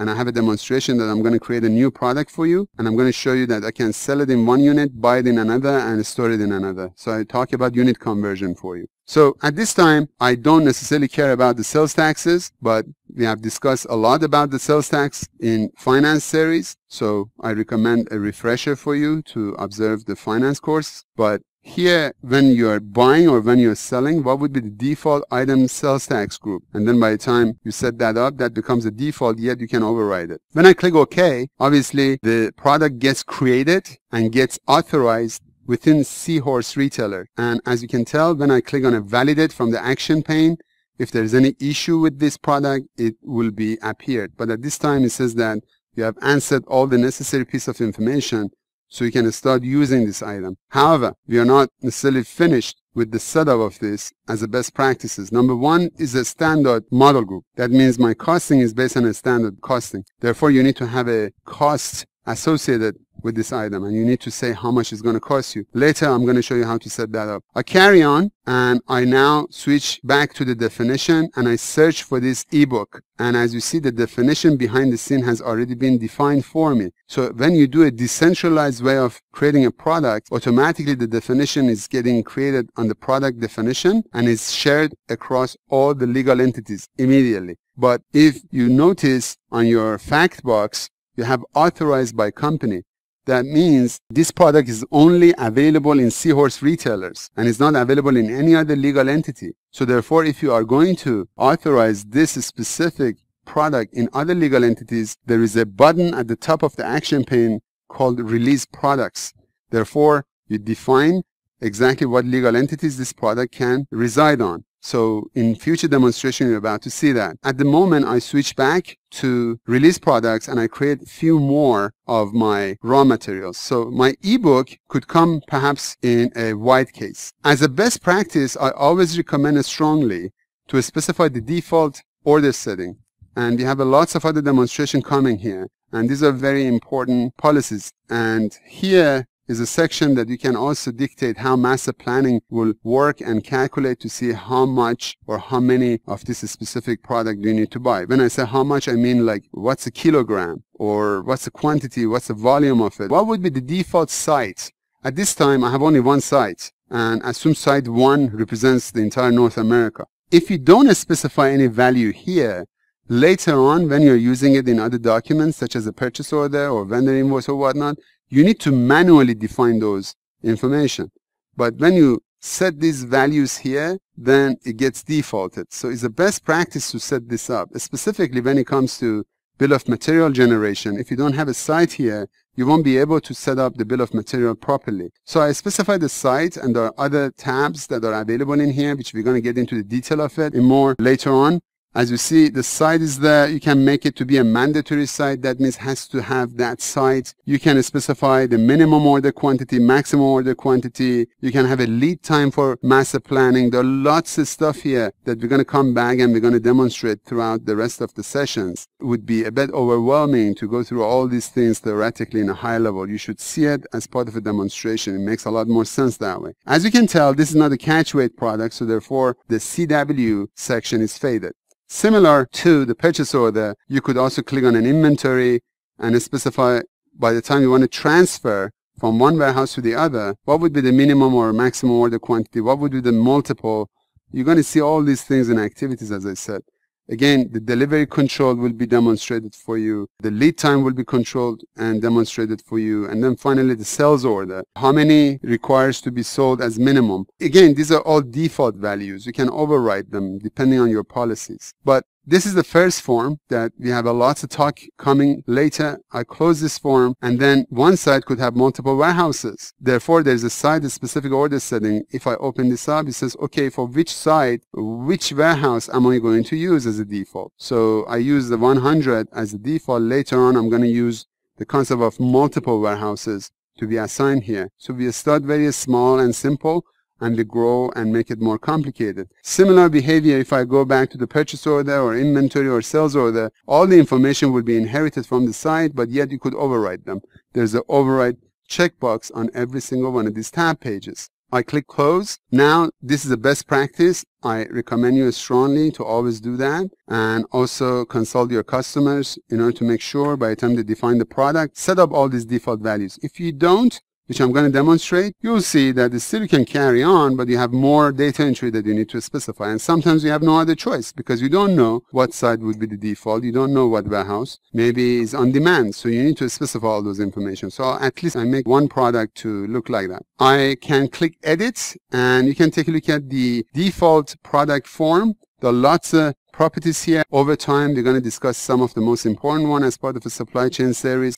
and I have a demonstration that I'm going to create a new product for you and I'm going to show you that I can sell it in one unit, buy it in another and store it in another. So I talk about unit conversion for you. So at this time, I don't necessarily care about the sales taxes, but we have discussed a lot about the sales tax in finance series. So I recommend a refresher for you to observe the finance course. But here, when you are buying or when you're selling, what would be the default item sales tax group? And then by the time you set that up, that becomes a default, yet you can override it. When I click OK, obviously the product gets created and gets authorized within Seahorse Retailer. And as you can tell, when I click on a validate from the action pane, if there's any issue with this product, it will be appeared. But at this time, it says that you have answered all the necessary piece of information so you can start using this item. However, we are not necessarily finished with the setup of this as a best practices. Number one is a standard model group. That means my costing is based on a standard costing. Therefore, you need to have a cost associated with this item and you need to say how much it's going to cost you. Later, I'm going to show you how to set that up. I carry on and I now switch back to the definition and I search for this ebook. And as you see, the definition behind the scene has already been defined for me. So when you do a decentralized way of creating a product, automatically the definition is getting created on the product definition and is shared across all the legal entities immediately. But if you notice on your fact box, you have authorized by company. That means this product is only available in Seahorse retailers and is not available in any other legal entity. So therefore, if you are going to authorize this specific product in other legal entities, there is a button at the top of the action pane called release products. Therefore, you define exactly what legal entities this product can reside on. So in future demonstration, you're about to see that. At the moment, I switch back to release products and I create a few more of my raw materials. So my ebook could come perhaps in a white case. As a best practice, I always recommend strongly to specify the default order setting. And we have a lots of other demonstration coming here. And these are very important policies. And here is a section that you can also dictate how master planning will work and calculate to see how much or how many of this specific product you need to buy. When I say how much, I mean like what's a kilogram or what's the quantity, what's the volume of it. What would be the default site? At this time, I have only one site and assume site one represents the entire North America. If you don't specify any value here, later on when you're using it in other documents such as a purchase order or vendor invoice or whatnot, you need to manually define those information. But when you set these values here, then it gets defaulted. So it's the best practice to set this up, specifically when it comes to bill of material generation. If you don't have a site here, you won't be able to set up the bill of material properly. So I specify the site and there are other tabs that are available in here, which we're going to get into the detail of it in more later on. As you see, the site is there. You can make it to be a mandatory site. That means has to have that site. You can specify the minimum order quantity, maximum order quantity. You can have a lead time for master planning. There are lots of stuff here that we're going to come back and we're going to demonstrate throughout the rest of the sessions. It would be a bit overwhelming to go through all these things theoretically in a high level. You should see it as part of a demonstration. It makes a lot more sense that way. As you can tell, this is not a catch weight product, so therefore the CW section is faded. Similar to the purchase order, you could also click on an inventory and specify by the time you want to transfer from one warehouse to the other, what would be the minimum or maximum order quantity? What would be the multiple? You're going to see all these things in activities, as I said. Again, the delivery control will be demonstrated for you. The lead time will be controlled and demonstrated for you. And then finally, the sales order. How many requires to be sold as minimum? Again, these are all default values. You can override them depending on your policies. But this is the first form that we have a lot of talk coming later. I close this form and then one site could have multiple warehouses. Therefore, there's a site, specific order setting. If I open this up, it says, okay, for which site, which warehouse am I going to use as a default? So I use the 100 as a default. Later on, I'm going to use the concept of multiple warehouses to be assigned here. So we start very small and simple and they grow and make it more complicated. Similar behavior if I go back to the purchase order or inventory or sales order, all the information will be inherited from the site, but yet you could override them. There's an override checkbox on every single one of these tab pages. I click close. Now, this is the best practice. I recommend you strongly to always do that and also consult your customers in order to make sure by the time they define the product, set up all these default values. If you don't, which I'm going to demonstrate, you'll see that the still can carry on, but you have more data entry that you need to specify. And sometimes you have no other choice because you don't know what side would be the default. You don't know what warehouse maybe is on demand. So you need to specify all those information. So at least I make one product to look like that. I can click edit and you can take a look at the default product form. There are lots of properties here. Over time, we're going to discuss some of the most important one as part of the supply chain series.